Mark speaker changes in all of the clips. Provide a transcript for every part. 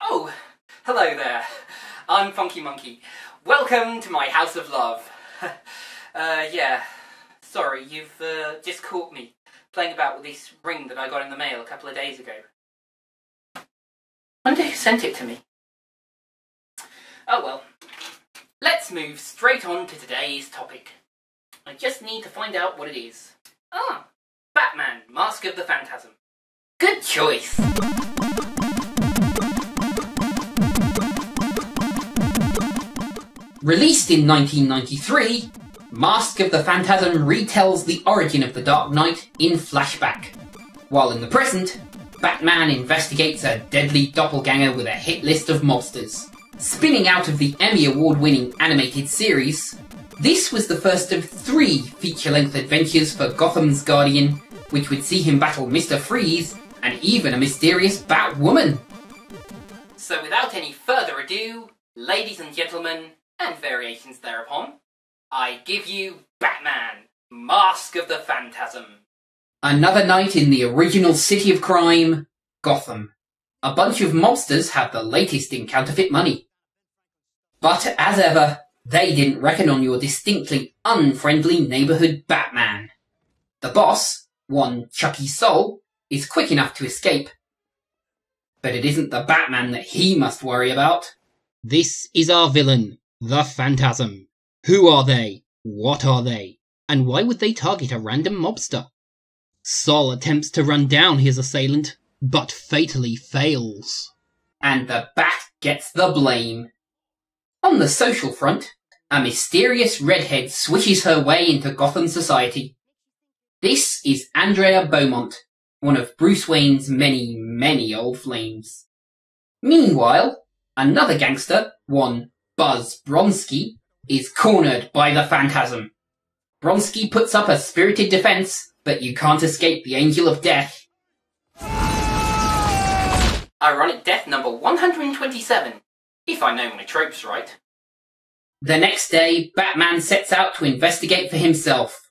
Speaker 1: Oh, hello there. I'm Funky Monkey. Welcome to my house of love. uh, yeah. Sorry, you've uh, just caught me playing about with this ring that I got in the mail a couple of days ago. Wonder who sent it to me. Oh well. Let's move straight on to today's topic. I just need to find out what it is. Ah, Batman, Mask of the Phantasm. Good choice. Released in 1993, Mask of the Phantasm retells the origin of the Dark Knight in flashback. While in the present, Batman investigates a deadly doppelganger with a hit list of monsters. Spinning out of the Emmy Award winning animated series, this was the first of three feature length adventures for Gotham's Guardian, which would see him battle Mr. Freeze and even a mysterious Batwoman. So, without any further ado, ladies and gentlemen, and variations thereupon, I give you Batman, Mask of the Phantasm. Another night in the original city of crime, Gotham. A bunch of mobsters have the latest in counterfeit money. But as ever, they didn't reckon on your distinctly unfriendly neighborhood Batman. The boss, one Chuckie Sol, is quick enough to escape. But it isn't the Batman that he must worry about.
Speaker 2: This is our villain, the Phantasm. Who are they? What are they? And why would they target a random mobster? Sol attempts to run down his assailant, but fatally fails.
Speaker 1: And the Bat gets the blame. On the social front, a mysterious redhead swishes her way into Gotham society. This is Andrea Beaumont, one of Bruce Wayne's many, many old flames. Meanwhile, another gangster, one Buzz Bronski, is cornered by the Phantasm. Bronski puts up a spirited defense, but you can't escape the Angel of Death. Ironic death number 127, if I know my tropes right. The next day, Batman sets out to investigate for himself.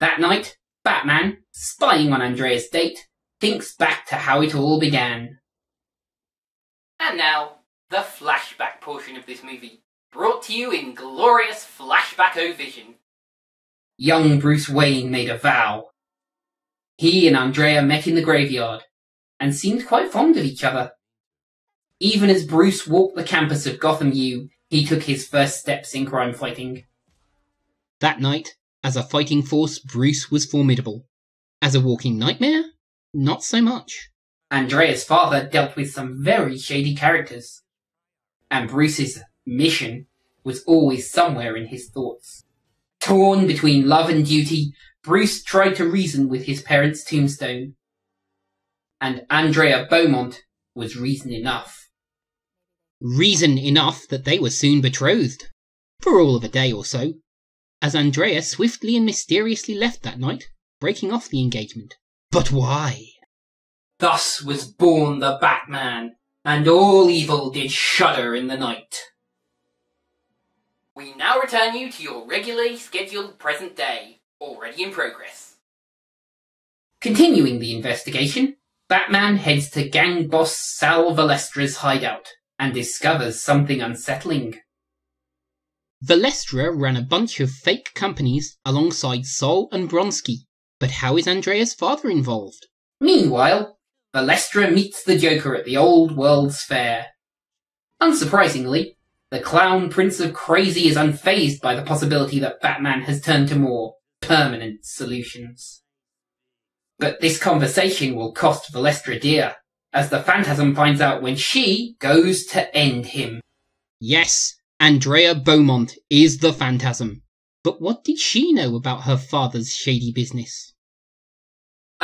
Speaker 1: That night, Batman, spying on Andrea's date, thinks back to how it all began. And now, the flashback portion of this movie, brought to you in glorious flashback o vision. Young Bruce Wayne made a vow. He and Andrea met in the graveyard, and seemed quite fond of each other. Even as Bruce walked the campus of Gotham U, he took his first steps in crime fighting.
Speaker 2: That night, as a fighting force, Bruce was formidable. As a walking nightmare, not so much.
Speaker 1: Andrea's father dealt with some very shady characters, and Bruce's mission was always somewhere in his thoughts. Torn between love and duty, Bruce tried to reason with his parents' tombstone. And Andrea Beaumont was reason enough.
Speaker 2: Reason enough that they were soon betrothed. For all of a day or so. As Andrea swiftly and mysteriously left that night, breaking off the engagement. But why?
Speaker 1: Thus was born the Batman, and all evil did shudder in the night. We now return you to your regularly scheduled present day, already in progress. Continuing the investigation, Batman heads to gang boss Sal Valestra's hideout and discovers something unsettling.
Speaker 2: Valestra ran a bunch of fake companies alongside Sol and Bronski, but how is Andrea's father involved?
Speaker 1: Meanwhile, Valestra meets the Joker at the Old World's Fair. Unsurprisingly, the clown Prince of Crazy is unfazed by the possibility that Batman has turned to more permanent solutions. But this conversation will cost Valestra dear, as the Phantasm finds out when she goes to end him.
Speaker 2: Yes, Andrea Beaumont is the Phantasm. But what did she know about her father's shady business?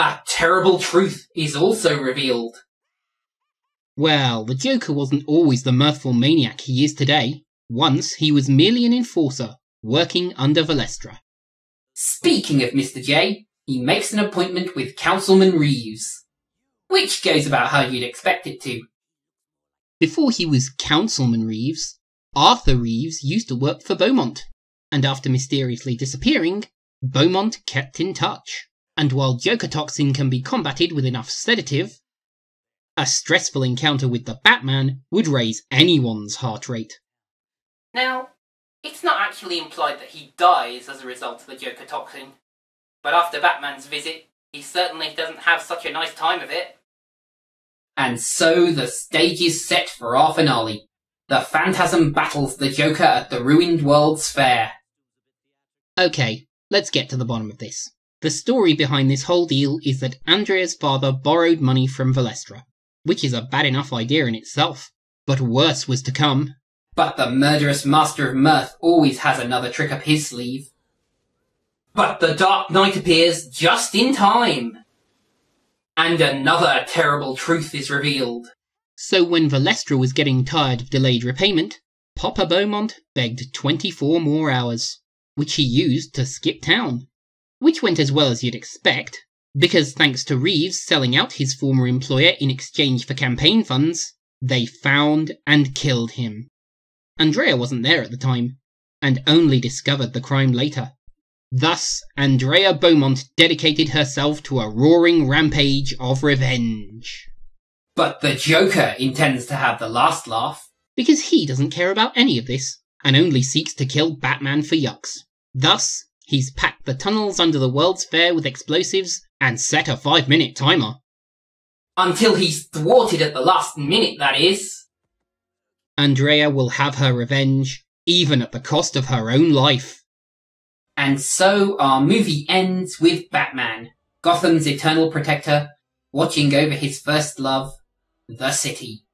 Speaker 1: A terrible truth is also revealed.
Speaker 2: Well, the Joker wasn't always the mirthful maniac he is today. Once he was merely an enforcer, working under Valestra.
Speaker 1: Speaking of Mr. J, he makes an appointment with Councilman Reeves. Which goes about how you'd expect it to.
Speaker 2: Before he was Councilman Reeves, Arthur Reeves used to work for Beaumont, and after mysteriously disappearing, Beaumont kept in touch. And while Joker Toxin can be combated with enough sedative, A stressful encounter with the Batman would raise anyone's heart rate.
Speaker 1: Now, it's not actually implied that he dies as a result of the Joker toxin, but after Batman's visit, he certainly doesn't have such a nice time of it. And so the stage is set for our finale. The Phantasm battles the Joker at the Ruined World's Fair.
Speaker 2: Okay, let's get to the bottom of this. The story behind this whole deal is that Andrea's father borrowed money from Valestra, which is a bad enough idea in itself. But worse was to come.
Speaker 1: But the murderous master of mirth always has another trick up his sleeve. But the Dark Knight appears just in time. And another terrible truth is revealed.
Speaker 2: So when Valestra was getting tired of delayed repayment, Papa Beaumont begged 24 more hours, which he used to skip town. Which went as well as you'd expect, because thanks to Reeves selling out his former employer in exchange for campaign funds, they found and killed him. Andrea wasn't there at the time, and only discovered the crime later. Thus, Andrea Beaumont dedicated herself to a roaring rampage of revenge.
Speaker 1: But the Joker intends to have the last laugh.
Speaker 2: Because he doesn't care about any of this, and only seeks to kill Batman for yucks. Thus, he's packed the tunnels under the World's Fair with explosives and set a five minute timer.
Speaker 1: Until he's thwarted at the last minute, that is.
Speaker 2: Andrea will have her revenge, even at the cost of her own life.
Speaker 1: And so our movie ends with Batman, Gotham's eternal protector, watching over his first love, the city.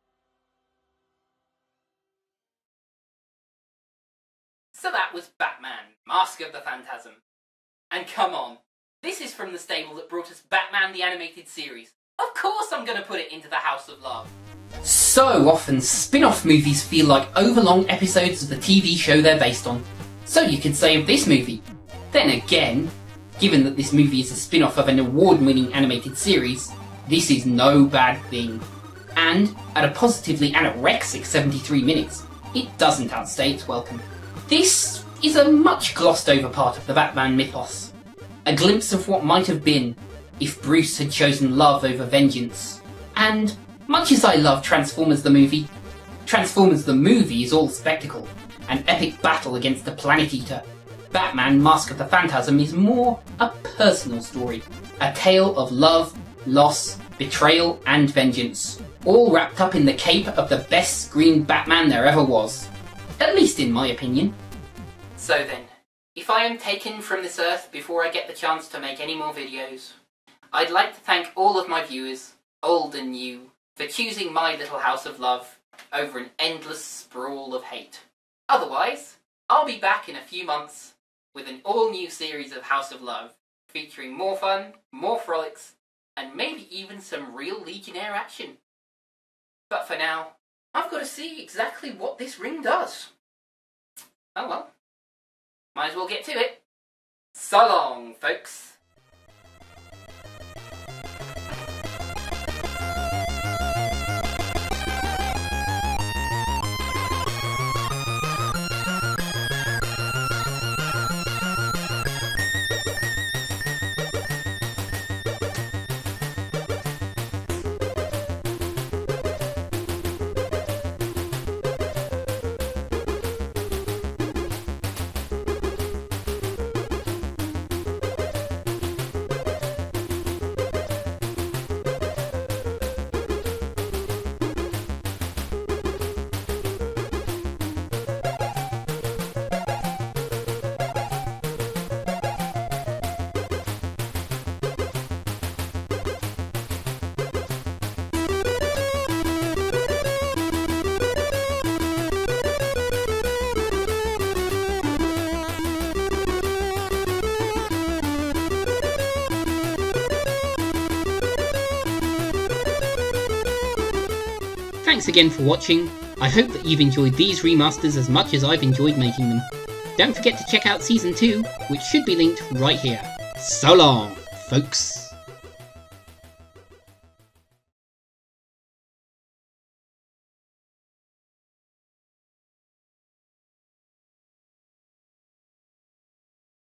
Speaker 1: So that was Batman, Mask of the Phantasm. And come on, this is from the stable that brought us Batman the Animated Series. Of course I'm gonna put it into the House of Love. So often, spin off movies feel like overlong episodes of the TV show they're based on. So you could say of this movie. Then again, given that this movie is a spin off of an award winning animated series, this is no bad thing. And, at a positively anorexic 73 minutes, it doesn't outstay its welcome. This is a much glossed over part of the Batman mythos. A glimpse of what might have been if Bruce had chosen love over vengeance. And much as I love Transformers the movie, Transformers the movie is all spectacle, an epic battle against the Planet Eater. Batman Mask of the Phantasm is more a personal story, a tale of love, loss, betrayal, and vengeance, all wrapped up in the cape of the best screen Batman there ever was. At least in my opinion. So then, if I am taken from this earth before I get the chance to make any more videos, I'd like to thank all of my viewers, old and new, for choosing my little house of love over an endless sprawl of hate. Otherwise, I'll be back in a few months with an all new series of House of Love, featuring more fun, more frolics, and maybe even some real Legionnaire action. But for now, I've got to see exactly what this ring does. Oh well. Might as well get to it. So long, folks.
Speaker 2: Thanks again for watching. I hope that you've enjoyed these remasters as much as I've enjoyed making them. Don't forget to check out Season 2, which should be linked right here. So long, folks.